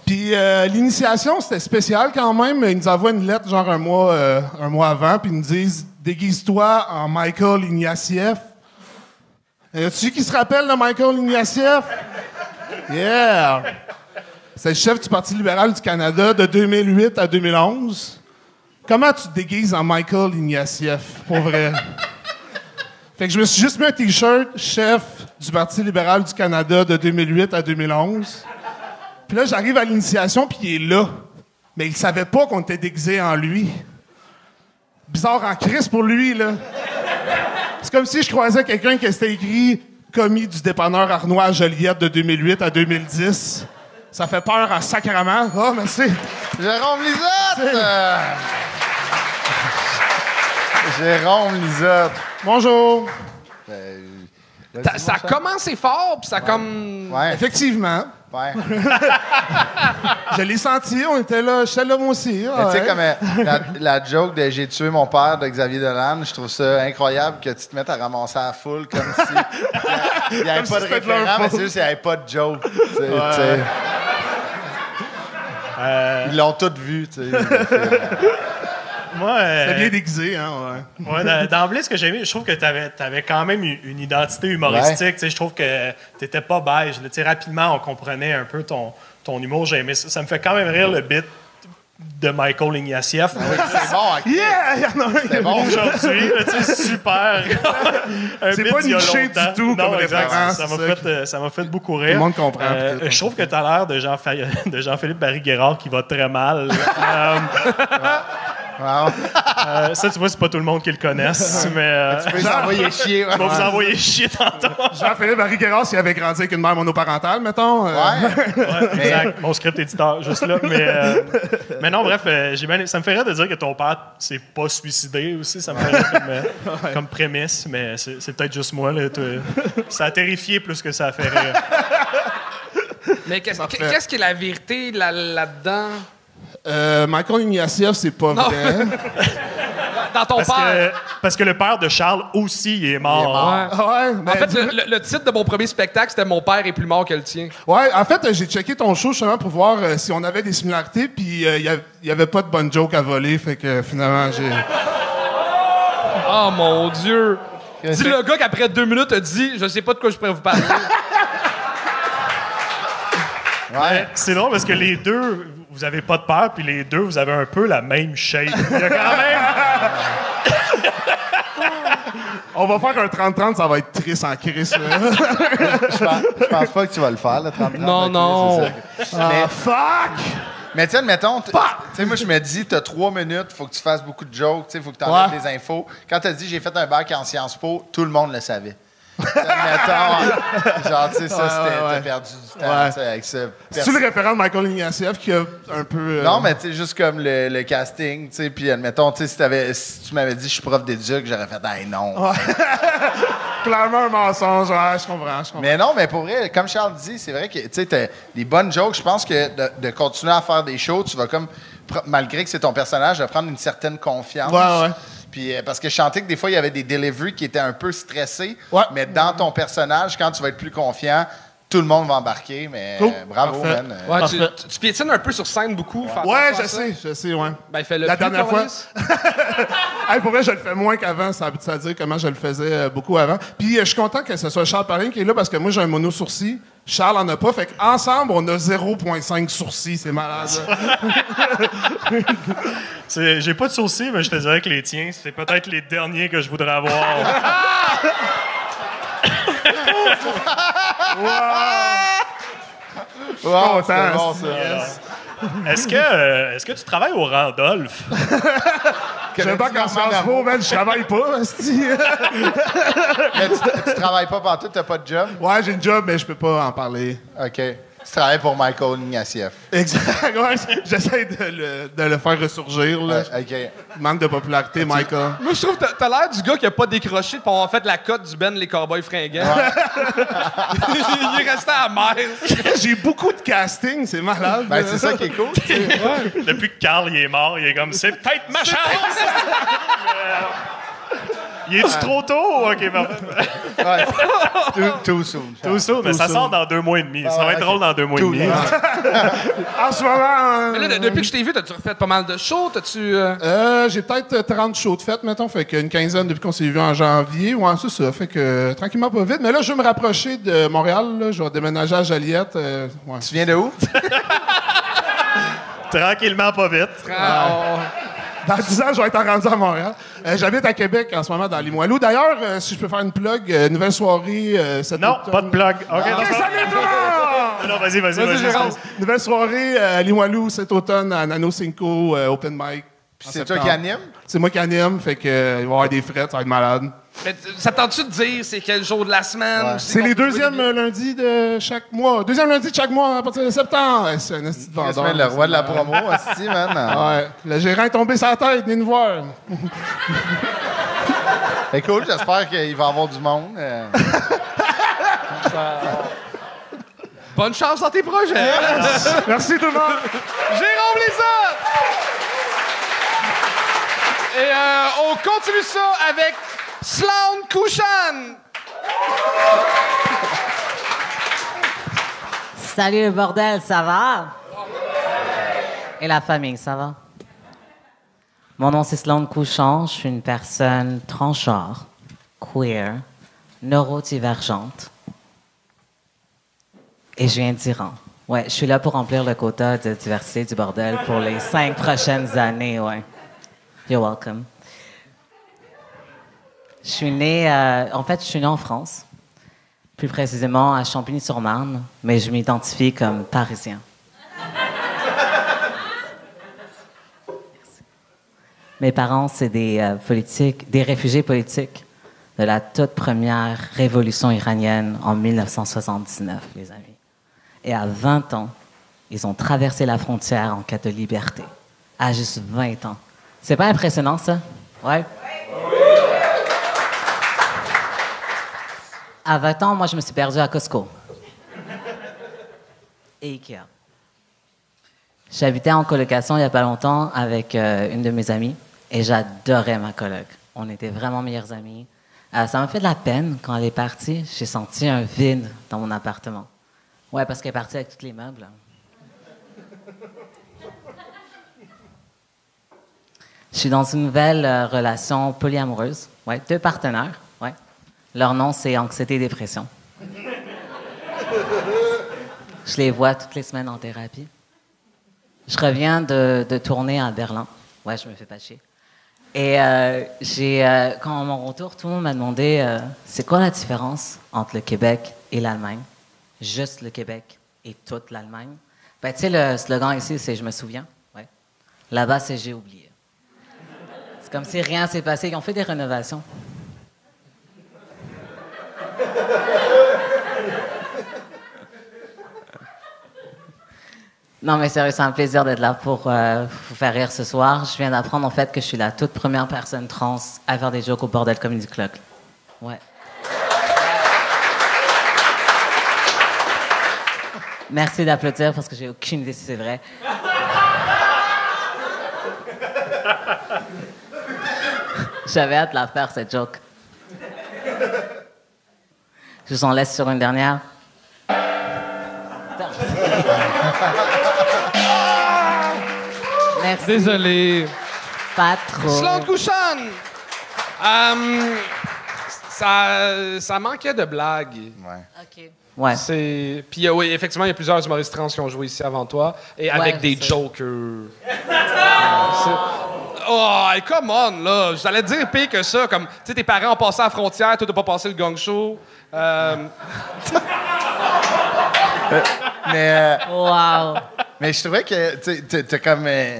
Puis euh, l'initiation, c'était spécial quand même. Ils nous envoient une lettre, genre un mois, euh, un mois avant, puis ils nous disent Déguise-toi en Michael Ignatieff. Y a-tu qui se rappelle de Michael Ignatieff? Yeah! C'est le chef du Parti libéral du Canada de 2008 à 2011. Comment tu te déguises en Michael Ignatieff, pour vrai? Fait que je me suis juste mis un T-shirt chef du Parti libéral du Canada de 2008 à 2011. Puis là, j'arrive à l'initiation, puis il est là. Mais il savait pas qu'on était déguisé en lui. Bizarre en crise pour lui, là. C'est comme si je croisais quelqu'un qui s'était écrit commis du dépanneur Arnois à Joliette de 2008 à 2010. Ça fait peur en sacrament. Oh, merci. Jérôme Lisotte! Euh, Jérôme Lisotte. Bonjour. Ben, ça a commencé fort, puis ça a comme. Ouais, Effectivement. ouais. Je l'ai senti, on était là, j'étais là moi aussi. Tu sais, comme euh, la, la joke de J'ai tué mon père de Xavier Dolan, je trouve ça incroyable que tu te mettes à ramasser à la foule comme si il n'y avait pas si de référent, mais c'est juste qu'il n'y avait pas de joke. sais. Ils l'ont tous vu. tu sais. Moi, euh, bien déguisé, hein, ouais. Ouais, d'em- D'emblée, ce que j'ai aimé, je trouve que tu avais, quand même une, identité humoristique. Je trouve que tu n'étais pas beige. Rapidement, on comprenait un peu ton, ton humour. J'ai aimé ça. Ça me fait quand même rire le bit de Michael Ignatieff. C'est bon, ok. Yeah! Il y en a un C'est bon. Aujourd'hui, sais, super. C'est pas niché du tout Non, comme exact. Ça m'a c'est fait, euh, fait beaucoup rire. Tout le monde comprend, Euh, je trouve que tu as l'air de, Jean de Jean-Philippe Barry-Guerrard qui va très mal. Euh, Wow. euh, ça, tu vois, c'est pas tout le monde qui le connaisse. mais euh, Tu peux les envoyer chier. ouais. on va vous envoyer chier tantôt. Jean-Philippe Barry Guerrard, s'il avait grandi avec une mère monoparentale, mettons. euh, Ouais. Ouais, exact. Mon script éditeur, juste là. Mais, euh, mais non, bref, euh, j'ai bien- ça me fait rire de dire que ton père s'est pas suicidé aussi. Ça me fait rire comme, euh, comme prémisse, mais c'est c'est peut-être juste moi. Là, ça a terrifié plus que ça a fait rire. Mais qu'est-ce qu'est-ce qui est la vérité là- là-dedans? Euh, Michael Ignatieff, c'est pas Non. vrai. Dans ton Parce père. que, parce que le père de Charles aussi il est mort. Il est mort. Ouais. Ouais, En fait, le, le- le titre de mon premier spectacle, c'était Mon père est plus mort que le tien. ouais, en fait, euh, j'ai checké ton show justement pour voir euh, si on avait des similarités, puis il n'y avait pas de bonne joke à voler, fait que finalement, j'ai. Oh mon Dieu! Dis le gars qu'après deux minutes a dit Je sais pas de quoi je pourrais vous parler. Ouais. C'est drôle parce que les deux, vous avez pas de peur, puis les deux, vous avez un peu la même shape. Il y a quand même. On va faire un 30-30, ça va être triste en crise. Je pense, je pense pas que tu vas le faire, le 30 Non, non. Ah, fuck! Mais tiens, mettons, tu sais, moi, je me dis, t'as trois minutes, faut que tu fasses beaucoup de jokes, tu sais, faut que tu enlèves Ouais. des infos. Quand t'as dit, j'ai fait un bac en Sciences Po, tout le monde le savait. Mettons, genre, tu sais, ça, c'était, t'as perdu du temps, Ouais. tu sais, avec ça. C'est-tu le référent de Michael Ignatieff qui a un peu. euh, Non, mais tu sais, juste comme le, le casting, tu sais, puis admettons, tu sais, si, t'avais- si tu m'avais dit, je suis prof d'éduc, j'aurais fait, hey, non. Clairement un mensonge, ouais, je comprends, je comprends. Mais non, mais pour vrai, comme Charles dit, c'est vrai que tu sais, t'as des bonnes jokes. Je pense que de, de continuer à faire des shows, tu vas comme, pr- malgré que c'est ton personnage, de prendre une certaine confiance. Ouais, ouais. Puis euh, parce que je sentais que des fois, il y avait des deliveries qui étaient un peu stressés. Ouais. Mais dans ton personnage, quand tu vas être plus confiant, tout le monde va embarquer. Mais Cool. euh, bravo, Parfait. man. Euh, Ouais, tu, tu- tu piétines un peu sur scène beaucoup. fais Ouais, attention je à ça. sais, je sais, ouais. Ben, fais-le La plus, dernière fois. Carlis. Hey, pour vrai, je le fais moins qu'avant, ça veut ça dire comment je le faisais euh, beaucoup avant. Puis euh, je suis content que ce soit Charles Parin qui est là parce que moi j'ai un mono sourcil. Charles en a pas. Fait qu'ensemble, on a 0,5 sourcils. C'est malade. C'est- J'ai pas de sourcils, mais je te dirais que les tiens, c'est peut-être les derniers que je voudrais avoir. wow, content, c'est bon, c'est- ça. yes. Est-ce que, euh, est-ce que tu travailles au Randolph? J'aime pas qu'en Sciences Po, man, je travaille pas. Mais tu, tu travailles pas partout, t'as pas de job? ouais, j'ai une job, mais je peux pas en parler. OK. Tu travailles pour Michael Ignatieff. Exact. Ouais, J'essaie de le, de le faire ressurgir. Là. Ouais, OK. Manque de popularité, Michael. Moi, je trouve que t'as- l'air du gars qui a pas décroché pour avoir fait la cote du Ben Les Cowboys Fringants. Il est resté à mer. J'ai beaucoup de casting, c'est malade. Ben, c'est ça qui est cool. tu sais. Depuis que Carl il est mort, il est comme c'est peut-être ma chance. Il est-tu trop tôt? Ok, parfait. Ouais. Too, too soon. Too soon, mais ça sort dans deux mois et demi. Ça va ouais, être drôle dans deux mois et demi. En ce moment. Mais là, de- depuis que je t'ai vu, t'as-tu refait pas mal de shows? T'as-tu. euh, Euh, j'ai peut-être euh, 30 shows de fête, mettons. Fait qu'une quinzaine depuis qu'on s'est vu en janvier. Ouais, c'est ça. Fait que euh, tranquillement, pas vite. Mais là, je vais me rapprocher de Montréal. Là. Je vais déménager à Joliette. euh, ouais. Tu viens de où? Tranquillement, pas vite. Dans 10 ans, je vais être rendu à Montréal. Euh, J'habite à Québec en ce moment, dans Limoilou. D'ailleurs, euh, si je peux faire une plug, euh, nouvelle soirée euh, cet Non, automne. pas de plug. Ok, Ok, non, c'est pas- salut monde! Non, vas-y, vas-y, Vas-y, vas-y. Gérard. vas-y. Nouvelle soirée euh, à Limoilou cet automne à Nano Cinco, euh, Open Mic. C'est toi qui anime? C'est moi qui anime, fait que euh, il va y avoir des frettes, ça va être malade. mais ça tente-tu de dire c'est quel jour de la semaine? C'est les deuxièmes euh, lundis de chaque mois. Deuxième lundi de chaque mois à partir de septembre. Ouais, C'est un esti de vendeur. le roi de la promo, aussi, man. Ouais. Le gérant est tombé sur la tête, venez nous voir. C'est cool, j'espère qu'il va y avoir du monde. euh. Bonne chance dans tes projets! Merci tout le monde. Jérôme Lézard! Et euh, on continue ça avec Sloan Couchan! Salut le bordel, ça va? Et la famille, ça va? Mon nom c'est Sloane Couchon, je suis une personne transgenre, queer, neurodivergente. Et je viens d'Iran. Ouais, je suis là pour remplir le quota de diversité du bordel pour les cinq prochaines années, ouais. You're welcome. Je suis né, euh, en fait, je suis né en France, plus précisément à Champigny-sur-Marne, mais je m'identifie comme parisien. Mes parents, c'est des euh, politiques, des réfugiés politiques de la toute première révolution iranienne en 1979, les amis. Et à 20 ans, ils ont traversé la frontière en quête de liberté. À juste 20 ans. C'est pas impressionnant, ça? Ouais? À 20 ans, moi, je me suis perdu à Costco. Et Ikea. J'habitais en colocation il n'y a pas longtemps avec euh, une de mes amies et j'adorais ma coloc. On était vraiment meilleures amies. Euh, ça m'a fait de la peine quand elle est partie. J'ai senti un vide dans mon appartement. Ouais, parce qu'elle est partie avec tous les meubles. Je suis dans une nouvelle euh, relation polyamoureuse. Ouais, deux partenaires. Ouais. Leur nom, c'est anxiété et dépression. Je les vois toutes les semaines en thérapie. Je reviens de, de tourner à Berlin. Ouais, je me fais pas chier. Et euh, j'ai, euh, quand à mon retour, tout le monde m'a demandé euh, c'est quoi la différence entre le Québec et l'Allemagne? Juste le Québec et toute l'Allemagne ben, Tu sais, le slogan ici, c'est Je me souviens. Ouais. Là-bas, c'est J'ai oublié. Comme si rien s'est passé. Ils ont fait des rénovations. Non, mais sérieux, c'est un plaisir d'être là pour euh, vous faire rire ce soir. Je viens d'apprendre en fait que je suis la toute première personne trans à faire des jokes au Bordel Comedy Club. Ouais. Merci d'applaudir parce que j'ai aucune idée si c'est vrai. J'avais hâte de la faire, cette joke. Je vous en laisse sur une dernière. Merci. Désolé. Pas trop. Sloan Couchon! Euh, ça, ça manquait de blagues. OK. Ouais. C'est... Puis euh, oui, effectivement, il y a plusieurs humoristes trans qui ont joué ici avant toi, et avec Ouais, des jokers. C'est- Oh, come on, là! J'allais dire pire que ça, comme, tu sais, tes parents ont passé à la frontière, toi, t'as pas passé le gang show. Euh, Mais, euh, Wow. mais je trouvais que tu t'as- comme. euh,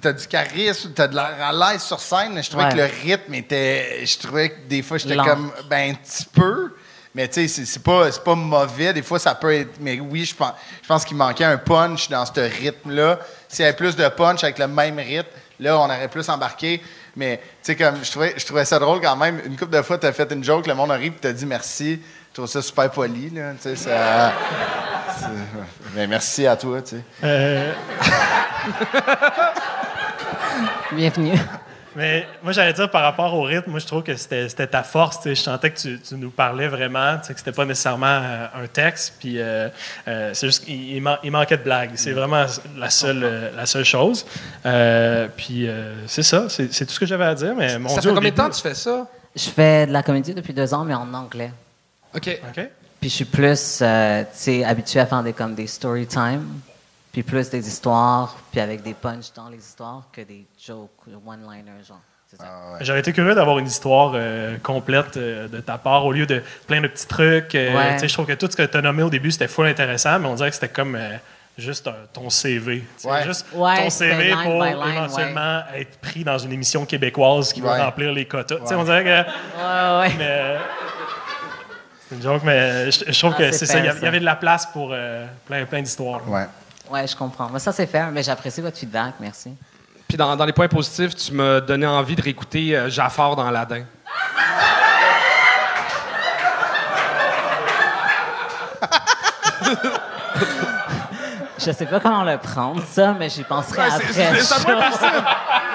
t'as- du charisme, t'as de l'air à l'aise sur scène. mais Je trouvais Ouais. que le rythme était. Je trouvais que des fois, j'étais comme. Ben, un petit peu. Mais tu sais, c'est- pas, c'est pas mauvais. Des fois, ça peut être. Mais oui, je pense, je pense qu'il manquait un punch dans ce rythme-là. S'il y avait plus de punch avec le même rythme, là, on aurait plus embarqué. Mais tu sais, comme je trouvais, je trouvais ça drôle quand même. Une couple de fois, t'as fait une joke, le monde arrive et t'as dit merci. Je trouve ça super poli, là. Tu sais, ça. c'est- Ben, merci à toi, tu sais. Euh, Bienvenue. Mais moi, j'allais dire par rapport au rythme, moi, je trouve que c'était c'était ta force. tu sais. Je sentais que tu, tu nous parlais vraiment, que c'était pas nécessairement euh, un texte. Puis euh, euh, c'est juste qu'il il man- il manquait de blagues. C'est vraiment la seule, la seule chose. Euh, puis euh, c'est ça, c'est c'est tout ce que j'avais à dire. Mais mon ça Dieu, fait combien de temps tu fais ça? Je fais de la comédie depuis deux ans, mais en anglais. OK. OK. Puis je suis plus, euh, tu sais, habitué à faire des, comme des story time, puis plus des histoires, puis avec des punchs dans les histoires que des jokes, one-liners, genre. Ça. J'aurais été curieux d'avoir une histoire euh, complète euh, de ta part au lieu de plein de petits trucs. euh, Ouais. tu sais, Je trouve que tout ce que tu as nommé au début, c'était full intéressant, mais on dirait que c'était comme euh, juste un- ton CV. Ouais. Juste Ouais, ton CV line pour line, éventuellement être pris dans une émission québécoise qui va remplir les quotas. Tu sais, Ouais. On dirait que. Ouais, ouais. mais, euh, c'est une joke, mais je, je trouve Ah, que c'est ça. Il y, avait de la place pour euh, plein, plein d'histoires. Ouais. Je comprends. Mais ça, c'est fair, mais j'apprécie votre feedback, merci. Puis dans, dans les points positifs, tu m'as donné envie de réécouter euh, Jafar dans Aladdin. Je sais pas comment le prendre, ça, mais j'y penserai Ouais, c'est- après. c'est- le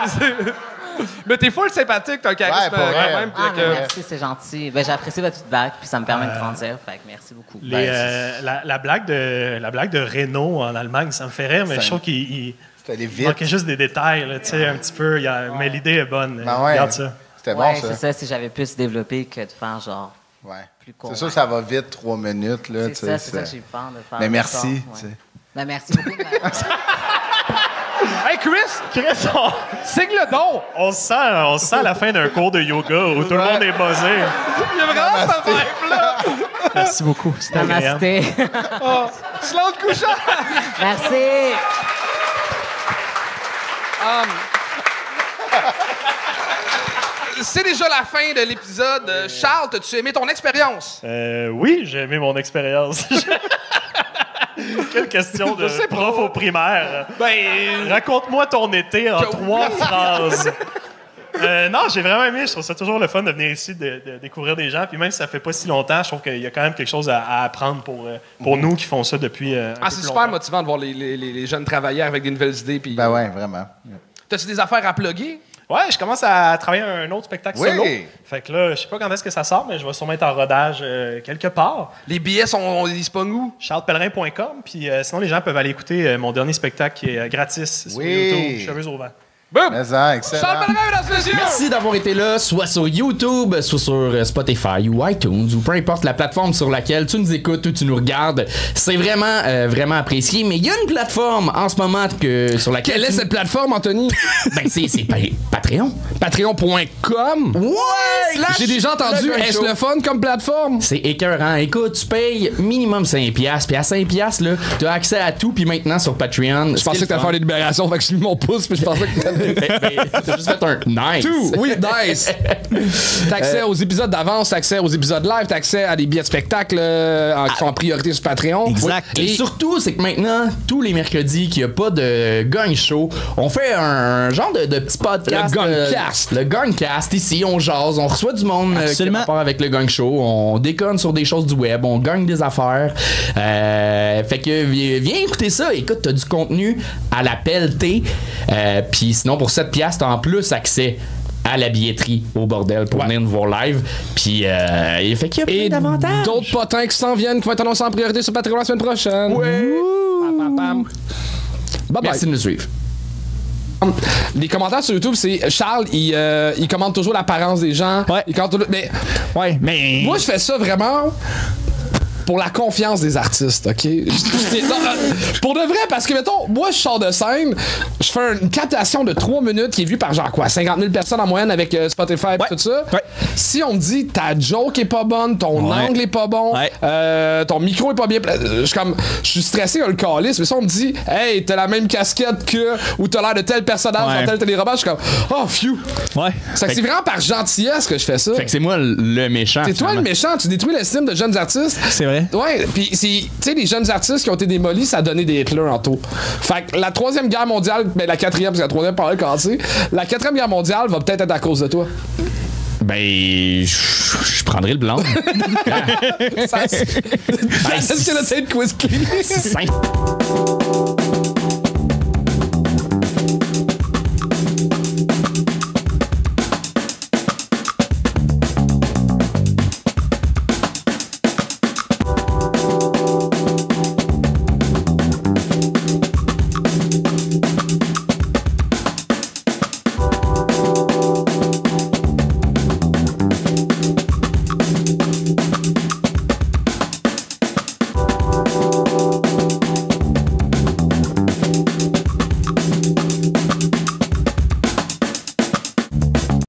c'est Mais t'es full sympathique, t'as un charisme Ouais, pour euh, vrai. quand même. Ah, que- merci, c'est gentil. Ben, j'apprécie votre feedback, puis ça me permet de grandir. Fait que merci beaucoup. Les, Ben, euh, la, la blague de, la blague de Renault en Allemagne, ça me fait rire, mais je trouve qu'il il- manquait juste des détails, là, tu sais, un petit peu. il y a- Mais l'idée est bonne. Ben ouais. Regarde ça. C'était ouais, bon, ça. c'est ça, si j'avais plus développé que de faire genre. Ouais. Plus court, C'est sûr, ouais. ça va vite, trois minutes. Là, C'est tu ça, sais, c'est ça que j'ai peur de faire. Mais merci. ouais. Ben, merci beaucoup. de Hey Chris, Chris, on, signe le don! on se sent, on se sent à la fin d'un cours de yoga où tout le monde est buzzé. Il y a vraiment cette vibe-là! Merci beaucoup. C'était. Namasté. Oh, Sloan Couchard! merci. C'est déjà la fin de l'épisode. Euh, Charles, as-tu aimé ton expérience? Euh, oui, j'ai aimé mon expérience. Quelle question de sais prof au primaire. Ben, Raconte-moi ton été en trois phrases. Euh, non, j'ai vraiment aimé. Je trouve ça toujours le fun de venir ici, de, de découvrir des gens. Puis même si ça fait pas si longtemps, je trouve qu'il y a quand même quelque chose à, à apprendre pour, euh, pour nous qui font ça depuis. euh, un ah, peu c'est plus super longtemps. motivant de voir les, les- les- les jeunes travailler avec des nouvelles idées. Puis, Ben ouais, vraiment. T'as-tu des affaires à plugger? Ouais, je commence à travailler un autre spectacle Oui. solo. Fait que là, je sais pas quand est-ce que ça sort, mais je vais sûrement être en rodage euh, quelque part. Les billets sont. Ils se où? charlespellerin.com. Puis euh, sinon, les gens peuvent aller écouter euh, mon dernier spectacle qui est euh, gratis sur Oui. YouTube, Cheveuse au vent. Mais ça, excellent. Charles Pellerin, mesdames et messieurs! Merci d'avoir été là, soit sur YouTube, soit sur euh, Spotify ou iTunes, ou peu importe la plateforme sur laquelle tu nous écoutes ou tu nous regardes. C'est vraiment, euh, vraiment apprécié. Mais il y a une plateforme en ce moment que, sur laquelle. Quelle est cette plateforme, Anthony? Ben, c'est c'est Pa- Patreon. Patreon.com? Ouais! J'ai déjà entendu, est-ce le fun comme plateforme? C'est écœurant. Écoute, tu payes minimum 5$, piastres, puis à 5$, piastres, là, tu as accès à tout, puis maintenant sur Patreon. Je pensais que t'allais faire des libérations, fait que je mis mon pouce, puis je pensais que t'allais... T'as juste fait un nice. Tout, oui, nice. T'as accès aux épisodes d'avance, t'as accès aux épisodes live, t'as accès à des billets de spectacle euh, en- qui sont en priorité sur Patreon. Exact. Et surtout, c'est que maintenant, tous les mercredis qu'il n'y a pas de gang show, on fait un genre de, de petit podcast. Le euh, Gangcast. le Gangcast. Ici, on jase, on reçoit du monde euh, qui a Absolument. rapport avec le gang show. On déconne sur des choses du web, on gagne des affaires. Euh, fait que vi- viens écouter ça. Écoute, t'as du contenu à la pelletée. Euh, Puis sinon, pour 7 piastres, t'as en plus accès à la billetterie au bordel pour venir nous voir live. Puis, euh, il fait qu'il y a plein d'avantages. d'autres potins qui s'en viennent, qui vont être annoncés en priorité sur Patreon la semaine prochaine. Pam, pam, pam. Bye bye. Merci de nous suivre. Les commentaires sur YouTube, c'est Charles, il, euh, il commente toujours l'apparence des gens. Ouais. Il commente toujours- mais Ouais, mais. moi, je fais ça vraiment pour la confiance des artistes, OK? Non, pour de vrai, parce que, mettons, moi, je sors de scène, je fais une captation de 3 minutes qui est vue par genre quoi, 50 000 personnes en moyenne avec euh, Spotify et Ouais. tout ça. Ouais. Si on me dit ta joke est pas bonne, ton Ouais. angle est pas bon, euh, ton micro est pas bien, je suis comme, je suis stressé, un le calice, mais si on me dit, hey, t'as la même casquette que, ou t'as l'air de tel personnage dans tel téléroman, je suis comme, oh, phew. Ouais. C'est que vraiment par gentillesse que je fais ça. Fait que c'est moi le méchant. C'est toi le méchant, tu détruis l'estime de jeunes artistes. C'est vrai. Ouais, puis c'est- tu sais, les jeunes artistes qui ont été démolis, ça a donné des Hitler en taux. Fait que la troisième guerre mondiale, ben la quatrième, parce que la troisième par cassé, la quatrième guerre mondiale va peut-être être à cause de toi. Ben, je je prendrai le blanc. Ça, c'est- Est-ce que la tête quiz? C'est.